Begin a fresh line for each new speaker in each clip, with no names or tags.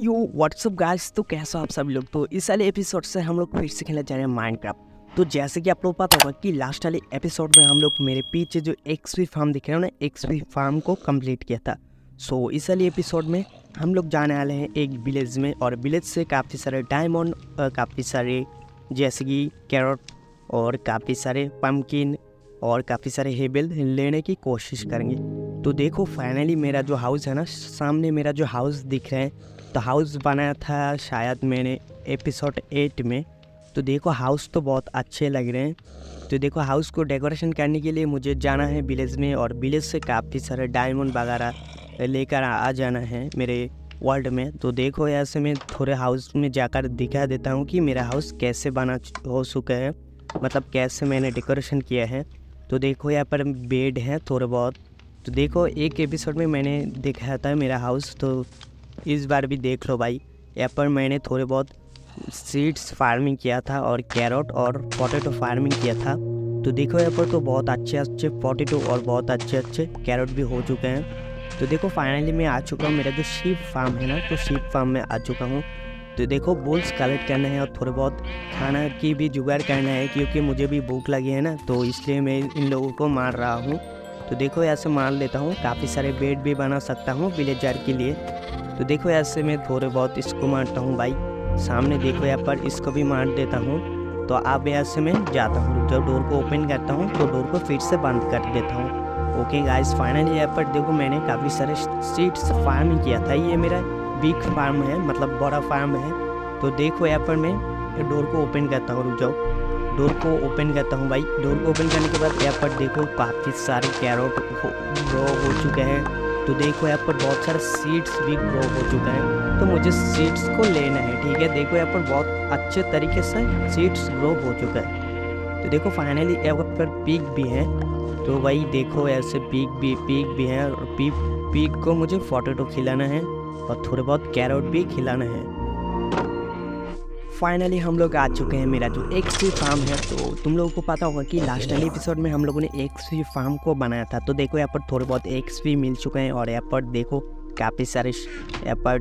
यो WhatsApp guys तो कैसा आप सब लोग? तो इस वाले एपिसोड से हम लोग फिर से खेलने जा रहे हैं माइनक्राफ्ट तो जैसे कि आप लोग पता होगा कि लास्ट वाले एपिसोड में हम लोग मेरे पीछे जो एक्सपी फार्म दिख रहे हो ना एक्सपी फार्म को कंप्लीट किया था। सो so, इस वाले एपिसोड में हम लोग जाने वाले हैं एक विलेज में और विलेज से काफ़ी सारे डायमंड काफ़ी सारे जैसे कि कैरट और काफ़ी सारे पम्पकिन और काफ़ी सारे हेबल लेने की कोशिश करेंगे। तो देखो फाइनली मेरा जो हाउस है ना, सामने मेरा जो हाउस दिख रहा है। तो हाउस बनाया था शायद मैंने एपिसोड एट में। तो देखो हाउस तो बहुत अच्छे लग रहे हैं। तो देखो हाउस को डेकोरेशन करने के लिए मुझे जाना है विलेज में और विलेज से काफ़ी सारे डायमंड वगैरह लेकर आ जाना है मेरे वर्ल्ड में। तो देखो, ऐसे मैं थोड़े हाउस में जाकर दिखा देता हूँ कि मेरा हाउस कैसे बना हो चुका है। मतलब कैसे मैंने डेकोरेशन किया है। तो देखो, यहाँ पर बेड है थोड़े बहुत। तो देखो, एक एपिसोड में मैंने दिखाया था मेरा हाउस तो इस बार भी देख लो भाई। यहाँ पर मैंने थोड़े बहुत सीड्स फ़ार्मिंग किया था और कैरोट और पोटैटो फ़ार्मिंग किया था। तो देखो, यहाँ पर तो बहुत अच्छे अच्छे पोटैटो और बहुत अच्छे अच्छे कैरोट भी हो चुके हैं। तो देखो फाइनली मैं आ चुका हूँ, मेरा जो शीप फार्म है ना तो शीप फार्म में आ चुका हूँ। तो देखो बोल्स कलेक्ट करना है और थोड़े बहुत खाना की भी जुगाड़ करना है, क्योंकि मुझे भी भूख लगी है ना तो इसलिए मैं इन लोगों को मार रहा हूँ। तो देखो ऐसे मार लेता हूँ, काफ़ी सारे बेड भी बना सकता हूँ विलेजर के लिए। तो देखो ऐसे मैं थोड़े बहुत इसको मारता हूँ भाई। सामने देखो यहाँ पर इसको भी मार देता हूँ। तो अब ऐसे मैं जाता हूँ। जब डोर को ओपन करता हूँ तो डोर को फिर से बंद कर देता हूँ। ओके गाइस फाइनली यहाँ पर देखो मैंने काफ़ी सारे सीड्स फार्म किया था। ये मेरा बिग फार्म है मतलब बड़ा फार्म है। तो देखो यहाँ पर मैं डोर को ओपन करता हूँ। रुक जाओ। डोर को ओपन करता हूँ भाई। डोर को ओपन करने के बाद यहाँ पर देखो काफ़ी सारे कैरोट ग्रो हो चुके हैं। तो देखो यहाँ पर बहुत सारे सीड्स भी ग्रो हो चुके हैं। तो मुझे सीड्स को लेना है, ठीक है? देखो यहाँ पर बहुत अच्छे तरीके से सीड्स ग्रो हो चुका है। तो देखो फाइनली यहाँ पर पीक भी है। तो भाई देखो ऐसे पीक भी पीक भी है। और पीक पीक को मुझे फोटोटो खिलाना है और थोड़े बहुत कैरोट भी खिलाना है। फाइनली हम लोग आ चुके हैं मेरा जो एक्स फार्म है तो तुम लोगों को पता होगा कि लास्ट वाले एपिसोड में हम लोगों ने एक्स फार्म को बनाया था। तो देखो यहाँ पर थोड़े बहुत एक्स भी मिल चुके हैं और यहाँ पर देखो काफ़ी सारे यहाँ पर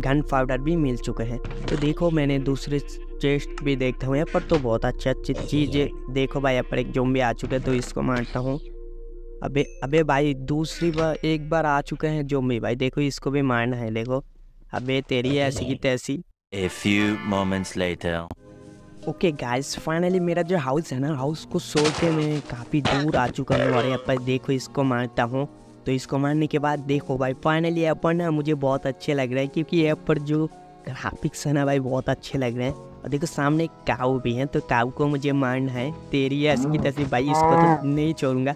गन पाउडर भी मिल चुके हैं। तो देखो मैंने दूसरे चेस्ट भी देखता हूँ। यहाँ पर तो बहुत अच्छी अच्छी चीज़ें देखो भाई, यहाँ पर एक जोम्बी आ चुके हैं तो इसको मारता हूँ। अबे अबे भाई, दूसरी बार, एक बार आ चुके हैं जोम्बी भाई, देखो इसको भी मारना है, देखो। अबे तेरी ऐसी की तैसी।
A few moments later.
Okay guys finally मेरा जो हाउस है ना हाउस को छोड़ के मैं काफ़ी दूर आ चुका हूँ और यहाँ पर देखो इसको मारता हूँ। तो इसको मारने के बाद देखो भाई फाइनली यहाँ पर ना मुझे बहुत अच्छे लग रहे हैं क्योंकि यहाँ पर जो ग्राफिक्स है ना भाई, बहुत अच्छे लग रहे हैं। और देखो सामने काऊ भी है तो काऊ को मुझे मारना है। तेरी ऐसी की तैसी भाई, इसको तो नहीं छोड़ूँगा।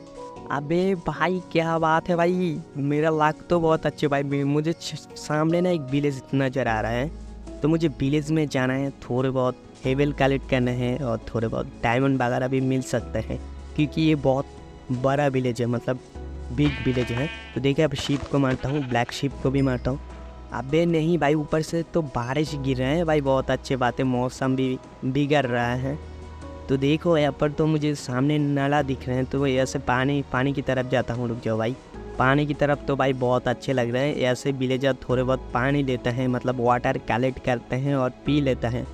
अबे भाई, क्या बात है भाई? मेरा लाख तो बहुत अच्छे भाई, मुझे सामने ना एक विलेज नज़र आ रहा है। तो मुझे विलेज में जाना है, थोड़े बहुत हेवल कलेक्ट करना है और थोड़े बहुत डायमंड वगैरह भी मिल सकते हैं, क्योंकि ये बहुत बड़ा विलेज है मतलब बिग विलेज है। तो देखिए, अब शीप को मारता हूँ ब्लैक शीप को भी मारता हूँ। अबे नहीं भाई, ऊपर से तो बारिश गिर रहे हैं भाई, बहुत अच्छे बात है, मौसम भी बिगड़ रहा है। तो देखो, यहाँ पर तो मुझे सामने नाला दिख रहे हैं तो ऐसे पानी पानी की तरफ़ जाता हूँ, रुक जाओ भाई। पानी की तरफ़ तो भाई बहुत अच्छे लग रहे हैं। ऐसे विलेजर थोड़े बहुत पानी लेते हैं मतलब वाटर कलेक्ट करते हैं और पी लेते हैं।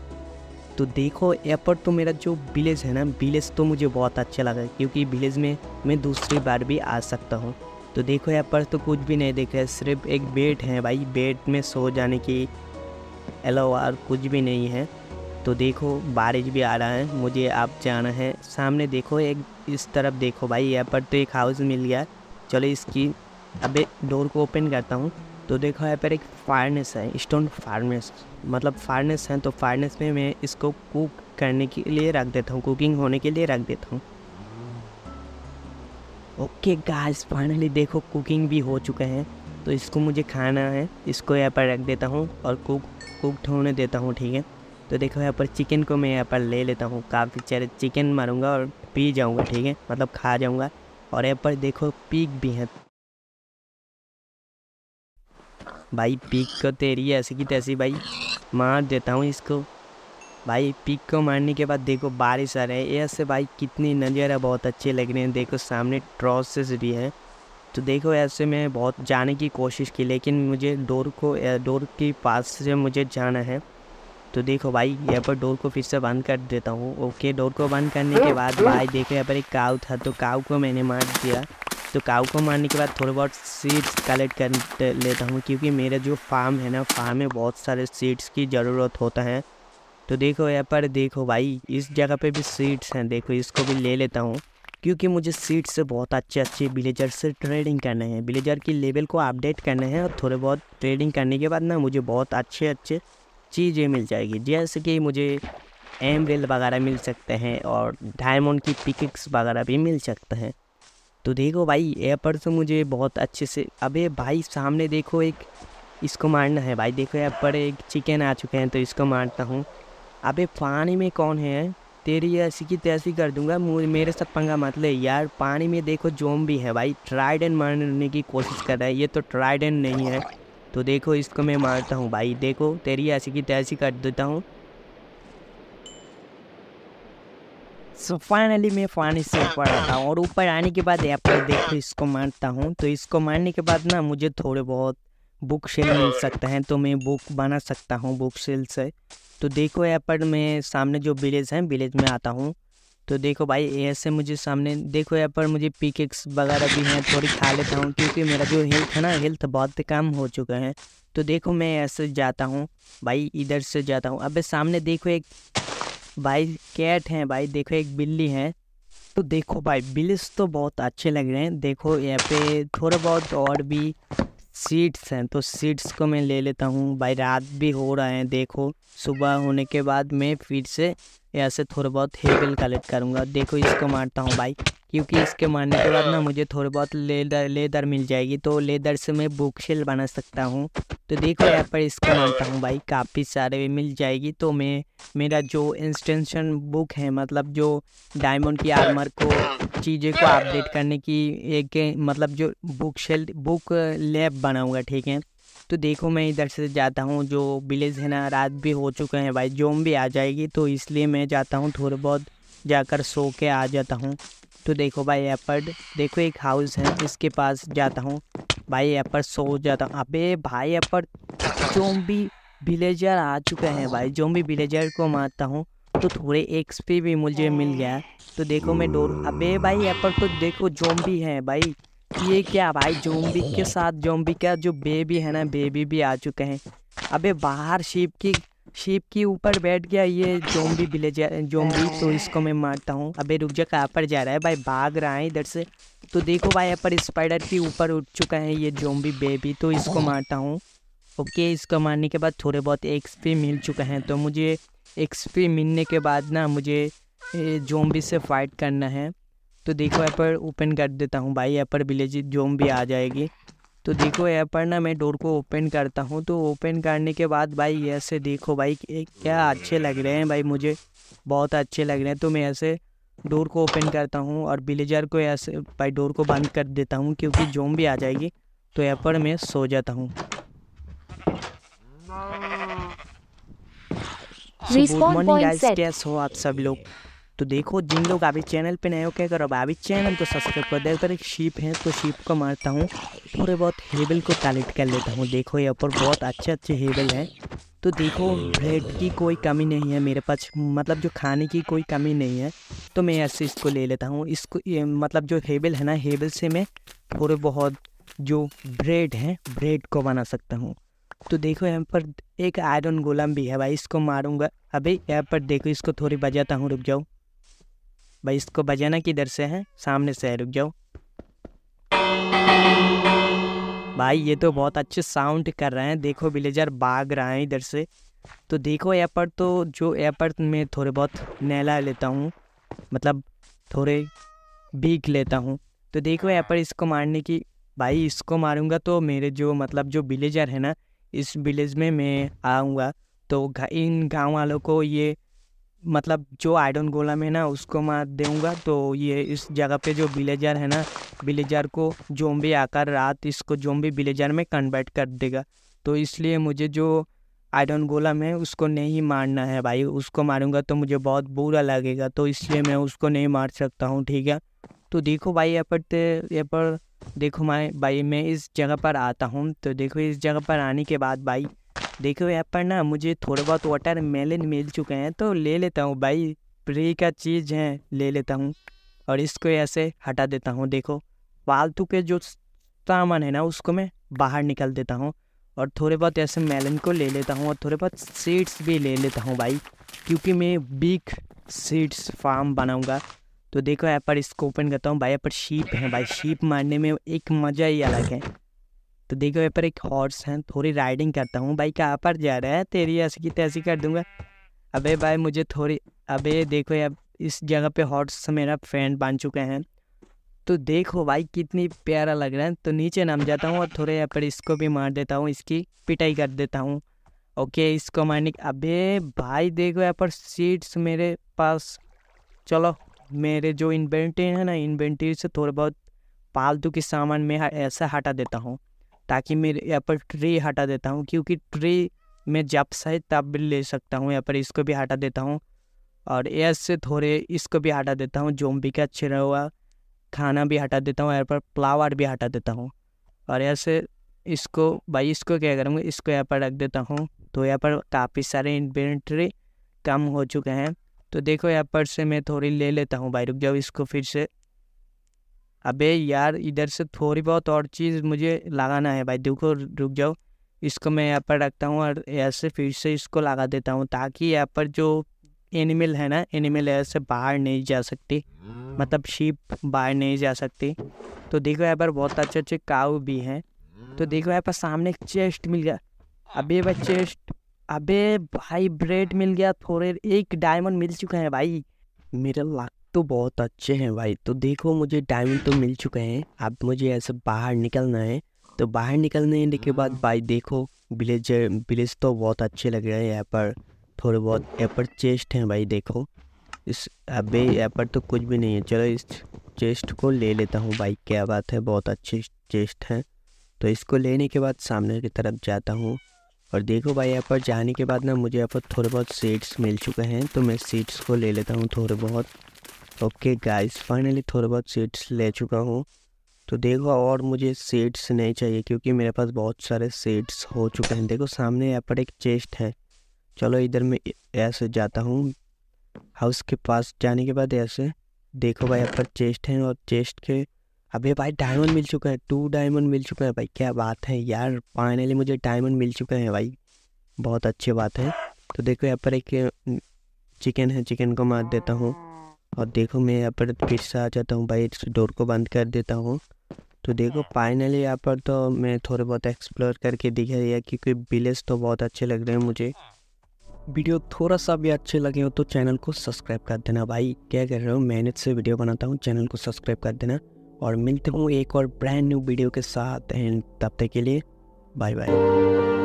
तो देखो यहाँ पर तो मेरा जो विलेज है ना विलेज तो मुझे बहुत अच्छा लगा क्योंकि विलेज में मैं दूसरी बार भी आ सकता हूँ। तो देखो यहाँ पर तो कुछ भी नहीं देख रहे सिर्फ़ एक बेड है भाई बेड में सो जाने की अलावा कुछ भी नहीं है। तो देखो, बारिश भी आ रहा है, मुझे आप जाना है। सामने देखो, एक इस तरफ़ देखो भाई यहाँ पर तो एक हाउस मिल गया। चलो इसकी, अबे डोर को ओपन करता हूँ। तो देखो यहाँ पर एक फायरनेस है स्टोन फायरनेस मतलब फायरनेस है तो फायरनेस में मैं इसको कुक करने के लिए रख देता हूँ कुकिंग होने के लिए रख देता हूँ। ओके गाइस फाइनली देखो कुकिंग भी हो चुका है। तो इसको मुझे खाना है, इसको यहाँ पर रख देता हूँ और कुक कुक होने देता हूँ, ठीक है? तो देखो यहाँ पर चिकन को मैं यहाँ पर ले लेता हूँ। काफ़ी सारे चिकन मारूँगा और पी जाऊँगा, ठीक है? मतलब खा जाऊँगा। और यहाँ पर देखो पीक भी है। भाई, पीक को तेरी ऐसी की तैसी भाई। मार देता हूँ इसको। भाई, पीक को मारने के बाद देखो बारिश आ रहा है। ऐसे भाई कितनी नज़ारा बहुत अच्छे लग रहे हैं। देखो सामने ट्रॉसेस भी है। तो देखो ऐसे मैं बहुत जाने की कोशिश की, लेकिन मुझे डोर को, डोर के पास से मुझे जाना है। तो देखो भाई, यहाँ पर डोर को फिर से बंद कर देता हूँ। ओके डोर को बंद करने के बाद भाई, देखो यहाँ पर एक काव था तो काव को मैंने मार दिया। तो काव को मारने के बाद थोड़े बहुत सीड्स कलेक्ट कर लेता हूँ, क्योंकि मेरा जो फार्म है ना फार्म में बहुत सारे सीड्स की ज़रूरत होता है। तो देखो यहाँ पर, देखो भाई, इस जगह पे भी सीड्स हैं, देखो इसको भी ले लेता हूँ। क्योंकि मुझे सीट से बहुत अच्छे अच्छे विलेजर से ट्रेडिंग करने हैं। विलेजर की लेवल को अपडेट करने हैं और थोड़े बहुत ट्रेडिंग करने के बाद ना, मुझे बहुत अच्छे अच्छे चीज़ें मिल जाएगी। जैसे कि मुझे एमरेल वगैरह मिल सकते हैं और डायमंड की पिकिक्स वगैरह भी मिल सकते हैं। तो देखो भाई, यहाँ पर तो मुझे बहुत अच्छे से, अबे भाई सामने देखो एक, इसको मारना है भाई। देखो यहाँ पर एक चिकन आ चुके हैं तो इसको मारता हूँ। अबे पानी में कौन है? तेरी ऐसी की तैसी कर दूँगा मेरे साथ पंगा मत ले। यार पानी में देखो जोम भी है भाई, ट्राइडेंट मारने की कोशिश कर रहा है। ये तो ट्राइडेंट नहीं है। तो देखो इसको मैं मारता हूँ भाई। देखो, तेरी ऐसी की तैसी कर देता हूँ। सो फाइनली मैं पानी से ऊपर आता हूँ और ऊपर आने के बाद यहाँ पर देखो इसको मारता हूँ। तो इसको मारने के बाद ना मुझे थोड़े बहुत बुक सेल मिल सकते हैं। तो मैं बुक बना सकता हूँ बुक सेल से। तो देखो यहाँ पर मैं सामने जो विलेज है, विलेज में आता हूँ। तो देखो भाई, ऐसे मुझे सामने, देखो यहाँ पर मुझे पिकेक्स वगैरह भी हैं, थोड़ी खा लेता हूँ, क्योंकि मेरा जो हेल्थ है ना हेल्थ बहुत कम हो चुका है। तो देखो मैं ऐसे जाता हूँ, भाई, इधर से जाता हूँ। अबे सामने देखो एक भाई कैट है, भाई, देखो एक बिल्ली है। तो देखो भाई बिल्स तो बहुत अच्छे लग रहे हैं। देखो यहाँ पे थोड़ा बहुत और भी सीड्स हैं तो सीट्स को मैं ले लेता हूँ। भाई रात भी हो रहा है, देखो, सुबह होने के बाद मैं फिर से ऐसे थोड़ा बहुत हेबल कलेक्ट करूँगा। देखो, इसको मारता हूँ, भाई। क्योंकि इसके मारने के बाद ना मुझे थोड़ी बहुत लेदर लेदर मिल जाएगी। तो लेदर से मैं बुक शेल बना सकता हूँ। तो देखो, यहाँ पर इसको मानता हूँ, भाई। काफ़ी सारे मिल जाएगी। तो मैं, मेरा जो इंस्टेंशन बुक है मतलब जो डायमंड की आर्मर को, चीज़ें को अपडेट करने की एक मतलब जो बुक शेल बुक लैब बनाऊँगा, ठीक है? तो देखो मैं इधर से जाता हूँ, जो विलेज है ना, रात भी हो चुके हैं भाई, जोम भी आ जाएगी तो इसलिए मैं जाता हूँ थोड़े बहुत, जाकर सो के आ जाता हूँ। तो देखो भाई यहाँ पर देखो एक हाउस है, इसके पास जाता हूँ। भाई यहाँ पर सो जाता हूँ। अबे भाई यहाँ पर जोम्बी विलेजर आ चुके हैं भाई, जोम्बी विलेजर को मारता हूँ। तो थोड़े एक्सपी भी मुझे मिल गया। तो देखो मैं डोर, अबे भाई यहाँ पर तो देखो जोम्बी है भाई। ये क्या भाई जोम्बी के साथ जोम्बी का जो बेबी है ना बेबी भी आ चुके हैं। अबे बाहर शिप की, शिप के ऊपर बैठ गया ये जोम्बी विलेज जोम्बी तो इसको मैं मारता हूँ। अबे रुक जा, कहाँ पर जा रहा है भाई? भाग रहा है इधर से। तो देखो भाई, यहाँ पर स्पाइडर के ऊपर उठ चुका है ये जोम्बी बेबी तो इसको मारता हूँ। ओके, इसको मारने के बाद थोड़े बहुत एक्सपी मिल चुके हैं। तो मुझे एक्सपी मिलने के बाद ना मुझे जोम्बी से फाइट करना है। तो देखो यहाँ पर ओपन कर देता हूँ भाई यहाँ पर विलेज जोम भी आ जाएगी। तो देखो यहाँ पर ना मैं डोर को ओपन करता हूँ तो ओपन करने के बाद भाई ऐसे देखो भाई क्या अच्छे लग रहे हैं भाई मुझे बहुत अच्छे लग रहे हैं। तो मैं ऐसे डोर को ओपन करता हूँ और विलेजर को ऐसे भाई डोर को बंद कर देता हूँ क्योंकि जोम भी आ जाएगी तो यहाँ पर मैं सो जाता हूँ। गुड मॉर्निंग गाइस कैसे हो आप सब लोग? तो देखो, जिन लोग अभी चैनल पे नए हो, क्या करो? अभी चैनल को सब्सक्राइब कर दे। उधर एक शीप है तो शीप को मारता हूँ। थोड़े बहुत हेबल को कलेक्ट कर लेता हूँ। देखो, यहाँ पर बहुत अच्छे अच्छे हेबल हैं। तो देखो ब्रेड की कोई कमी नहीं है मेरे पास। मतलब जो खाने की कोई कमी नहीं है। तो मैं ऐसे इसको ले लेता हूँ। इसको मतलब जो हेबल है ना हेबल से मैं थोड़े बहुत जो ब्रेड है ब्रेड को बना सकता हूँ। तो देखो, यहाँ पर एक आयरन गोलम भी है भाई। इसको मारूँगा। अभी यहाँ पर देखो, इसको थोड़ी बजाता हूँ। रुक जाओ। भाई, इसको बजाना किधर से है? सामने से रुक जाओ। भाई, ये तो बहुत अच्छे साउंड कर रहे हैं। देखो विलेजर भाग रहा है इधर से। तो देखो यहाँ पर तो जो यहाँ पर मैं थोड़े बहुत नैला लेता हूँ मतलब थोड़े बीक लेता हूँ। तो देखो यहाँ पर इसको मारने की, भाई, इसको मारूँगा तो मेरे जो मतलब जो विलेजर है ना, इस विलेज में मैं आऊँगा। तो इन गाँव वालों को ये मतलब जो आयरन गोला में ना, उसको मार दूँगा तो ये इस जगह पे जो विलेजर है ना विलेजर को जोम्बी आकर रात इसको जोम्बी विलेजर में कन्वर्ट कर देगा। तो इसलिए मुझे जो आयरन गोलम है, उसको नहीं मारना है भाई। उसको मारूँगा तो मुझे बहुत बुरा लगेगा तो इसलिए मैं उसको नहीं मार सकता हूँ, ठीक है? तो देखो भाई, यहाँ पर यहाँ पर देखो मैं, भाई, मैं इस जगह पर आता हूँ। तो देखो इस जगह पर आने के बाद भाई देखो यहाँ पर ना मुझे थोड़े बहुत वाटर मेलन मिल चुके हैं तो ले लेता हूँ भाई। फ्री का चीज़ है, ले लेता हूँ। और इसको ऐसे हटा देता हूँ, देखो। फालतू के जो सामान है ना, उसको मैं बाहर निकाल देता हूँ। और थोड़े बहुत ऐसे मेलन को ले लेता हूँ, और थोड़े बहुत सीड्स भी ले लेता हूँ भाई, क्योंकि मैं बिग सीड्स फार्म बनाऊँगा। तो देखो यहाँ पर इसको ओपन करता हूँ। भाई, यहाँ पर शीप है भाई। शीप मारने में एक मज़ा ही अलग है। तो देखो यहाँ पर एक हॉर्स है, थोड़ी राइडिंग करता हूँ। भाई, कहाँ पर जा रहा है? तेरी ऐसी की तैसी कर दूँगा। अबे भाई, मुझे थोड़ी, अबे देखो यार इस जगह पे हॉर्स मेरा फ्रेंड बन चुके हैं। तो देखो भाई, कितनी प्यारा लग रहा है। तो नीचे नाम जाता हूँ और थोड़े यहाँ पर इसको भी मार देता हूँ, इसकी पिटाई कर देता हूँ। ओके, इसको मारने अबे भाई, देखो यहाँ पर सीट्स मेरे पास। चलो, मेरे जो इन्वेंटरी है ना इन्वेंटरी से थोड़े बहुत पालतू के सामान में ऐसा हटा देता हूँ। ताकि मेरे यहाँ पर ट्री हटा देता हूँ, क्योंकि ट्री में जब सही तब भी ले सकता हूँ, यहाँ पर इसको भी हटा देता हूँ। और एस से थोड़े इसको भी हटा देता हूँ जोम्बी का अच्छे हुआ खाना भी हटा देता हूँ, यहाँ पर फ्लावर भी हटा देता हूँ। और ऐसे इसको, भाई इसको क्या करूँगा, इसको यहाँ पर रख देता हूँ। तो यहाँ पर काफ़ी सारे इन्वेंट्री कम हो चुके हैं। तो देखो यहाँ पर से मैं थोड़ी ले लेता हूँ भाई, रुक जाओ, इसको फिर से अबे यार, इधर से थोड़ी बहुत और चीज़ मुझे लगाना है भाई, देखो रुक जाओ। इसको मैं यहाँ पर रखता हूँ और ऐसे फिर से इसको लगा देता हूँ ताकि यहाँ पर जो एनिमल है ना, एनिमल ऐसे बाहर नहीं जा सकती। मतलब शीप बाहर नहीं जा सकती। तो देखो यहाँ पर बहुत अच्छे अच्छे काऊ भी हैं। तो देखो यहाँ पर सामने एक चेस्ट मिल गया। अबे भाई चेस्ट, अबे भाई ब्रेड मिल गया, थोड़े एक डायमंड मिल चुका है भाई। मेरे लाख तो बहुत अच्छे हैं भाई। तो देखो मुझे डायमंड तो मिल चुके हैं। अब मुझे ऐसे बाहर निकलना है। तो बाहर निकलने के बाद भाई देखो विलेज विलेज तो बहुत अच्छे लग रहे हैं यहाँ पर। थोड़े बहुत यहाँ पर चेस्ट हैं भाई देखो। इस अबे यहाँ पर तो कुछ भी नहीं है। चलो इस चेस्ट को ले लेता हूँ भाई। क्या बात है बहुत अच्छे चेस्ट हैं। तो इसको लेने के बाद सामने की तरफ़ जाता हूँ। और देखो भाई यहाँ पर जाने के बाद ना मुझे यहाँ पर थोड़े बहुत सीड्स मिल चुके हैं। तो मैं सीड्स को ले लेता हूँ थोड़े बहुत। ओके गाइस फाइनली थोड़े बहुत सीड्स ले चुका हूँ। तो देखो, और मुझे सीड्स नहीं चाहिए क्योंकि मेरे पास बहुत सारे सीड्स हो चुके हैं। देखो, सामने यहाँ पर एक चेस्ट है। चलो, इधर मैं ऐसे जाता हूँ। हाउस के पास जाने के बाद ऐसे देखो भाई, यहाँ पर चेस्ट है और चेस्ट के अबे भाई डायमंड मिल चुका है। टू डायमंड मिल चुका है भाई, क्या बात है यार। फाइनली मुझे डायमंड मिल चुका है भाई। बहुत अच्छी बात है। तो देखो, यहाँ पर एक चिकन है चिकन को मार देता हूँ। और देखो मैं यहाँ पर फिर से आ जाता हूँ भाई इस डोर को बंद कर देता हूँ। तो देखो फाइनली यहाँ पर तो मैं थोड़े बहुत एक्सप्लोर करके दिखा दिया क्योंकि विलेज तो बहुत अच्छे लग रहे हैं मुझे। वीडियो थोड़ा सा भी अच्छे लगे हो तो चैनल को सब्सक्राइब कर देना भाई। क्या कर रहे हो? मेहनत से वीडियो बनाता हूँ चैनल को सब्सक्राइब कर देना। और मिलते हूँ एक और ब्रांड न्यू वीडियो के साथ एंड तब तक के लिए बाय बाय